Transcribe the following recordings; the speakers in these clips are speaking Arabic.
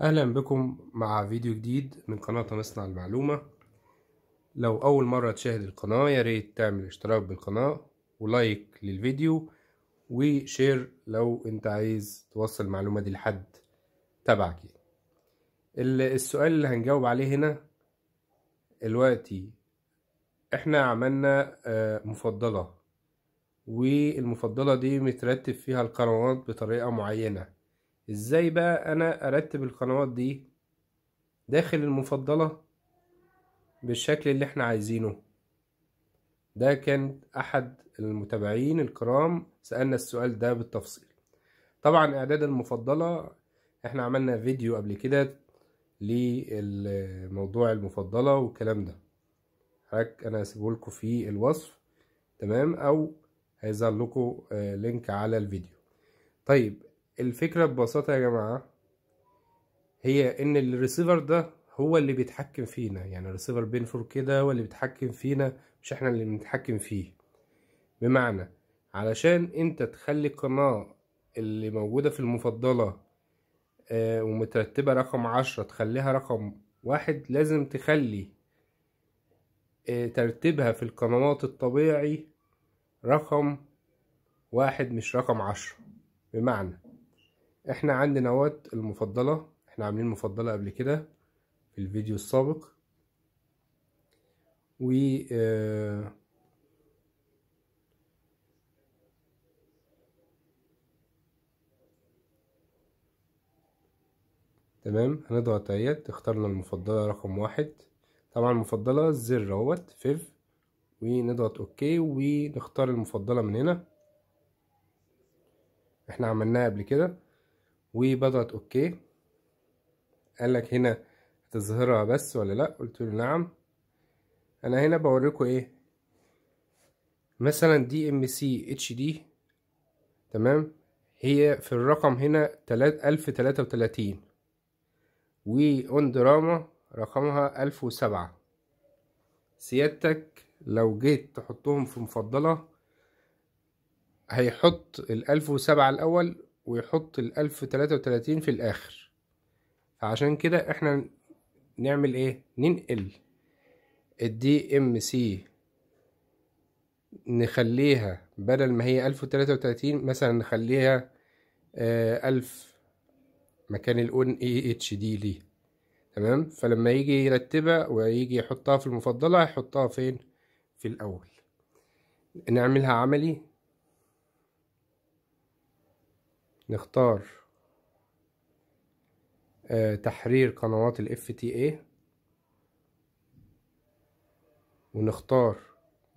أهلا بكم مع فيديو جديد من قناة نصنع المعلومة. لو أول مرة تشاهد القناة يا ريت تعمل اشتراك بالقناة و like للفيديو و share لو أنت عايز توصل المعلومة دي لحد تبعك. السؤال اللي هنجاوب عليه هنا دلوقتي إحنا عملنا مفضلة والمفضلة دي مترتب فيها القنوات بطريقة معينة. إزاي بقى أنا أرتب القنوات دي داخل المفضلة بالشكل اللي إحنا عايزينه؟ ده كان أحد المتابعين الكرام سألنا السؤال ده بالتفصيل. طبعا إعداد المفضلة إحنا عملنا فيديو قبل كده للموضوع المفضلة والكلام ده. هك أنا هسيبهولكوا في الوصف تمام؟ أو هيظهر لكم link على الفيديو. طيب الفكرة ببساطة يا جماعة هي إن الريسيفر ده هو اللي بيتحكم فينا. يعني ال receiver beIN 4K ده هو اللي بيتحكم فينا مش إحنا اللي بنتحكم فيه. بمعنى علشان أنت تخلي القناة اللي موجودة في المفضلة آه ومترتبة رقم عشرة تخليها رقم واحد لازم تخلي آه ترتيبها في القنوات الطبيعي رقم واحد مش رقم عشرة. بمعنى إحنا عندنا اهوت المفضلة إحنا عاملين مفضلة قبل كده في الفيديو السابق. و آه تمام هنضغط اهيت اخترنا المفضلة رقم واحد. طبعا المفضلة الزر اهوت fav ونضغط OK ونختار المفضلة من هنا. إحنا عملناها قبل كده. وبضغط OK. قالك هنا هتظهرها بس ولا لأ؟ قلت له نعم. أنا هنا بوريكم إيه؟ مثلا DMC HD تمام؟ هي في الرقم هنا ألف تلاتة وتلاتين. دراما رقمها ألف وسبعة. سيادتك لو جيت تحطهم في مفضلة هيحط الألف وسبعة الأول ويحط الألف تلاتة وتلاتين في الآخر. فعشان كده إحنا نعمل إيه؟ ننقل ال DMC نخليها بدل ما هي ألف وتلاتة وتلاتين مثلا نخليها ألف مكان الأون اي اتش دي ليه. تمام؟ فلما يجي يرتبها ويجي يحطها في المفضلة هيحطها فين؟ في الأول. نعملها عملي. نختار آه تحرير قنوات ال FTA ونختار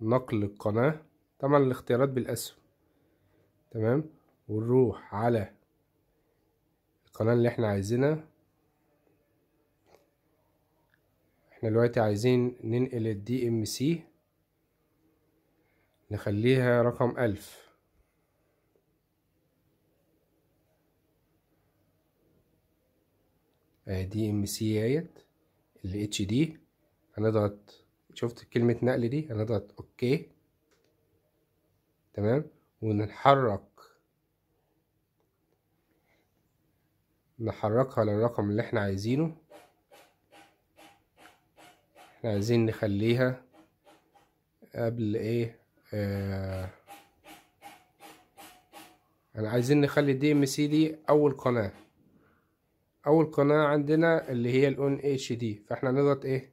نقل القناة. طبعا الاختيارات بالأسهم. تمام؟ ونروح على القناة اللي إحنا عايزينها. إحنا دلوقتي عايزين ننقل ال DMC نخليها رقم ألف. DMC اهيت ال HD هنضغط شفت كلمة نقل دي؟ هنضغط OK. تمام؟ ونحرك. نحركها للرقم اللي إحنا عايزينه. إحنا عايزين نخليها قبل إيه؟ آه أنا عايزين نخلي DMC دي أول قناة. أول قناة عندنا اللي هي ال ON HD فإحنا نضغط إيه؟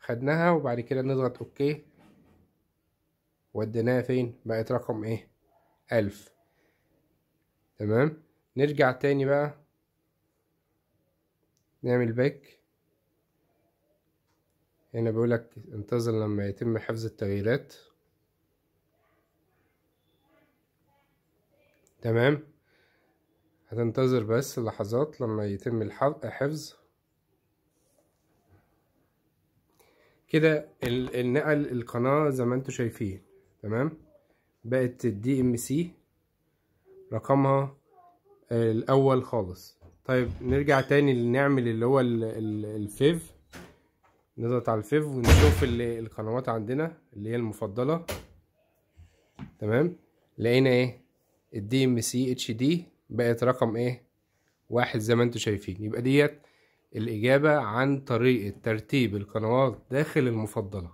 خدناها وبعد كده نضغط OK. وديناها فين؟ بقت رقم إيه؟ ألف. تمام؟ نرجع تاني بقى. نعمل back هنا بيقولك انتظر لما يتم حفظ التغييرات. تمام؟ هتنتظر بس لحظات لما يتم الحفظ كده النقل القناة زي ما أنتوا شايفين تمام؟ بقت ال DMC رقمها الأول خالص. طيب نرجع تاني نعمل اللي هو ال fav. نضغط على ال fav ونشوف القنوات عندنا اللي هي المفضلة. تمام؟ لقينا إيه؟ ال DMC HD بقت رقم إيه؟ واحد زي ما أنتم شايفين. يبقى ديت الإجابة عن طريقة ترتيب القنوات داخل المفضلة.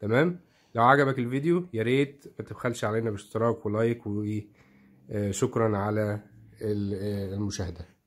تمام؟ لو عجبك الفيديو يا ريت ما تبخلش علينا باشتراك و like وشكرا على المشاهدة.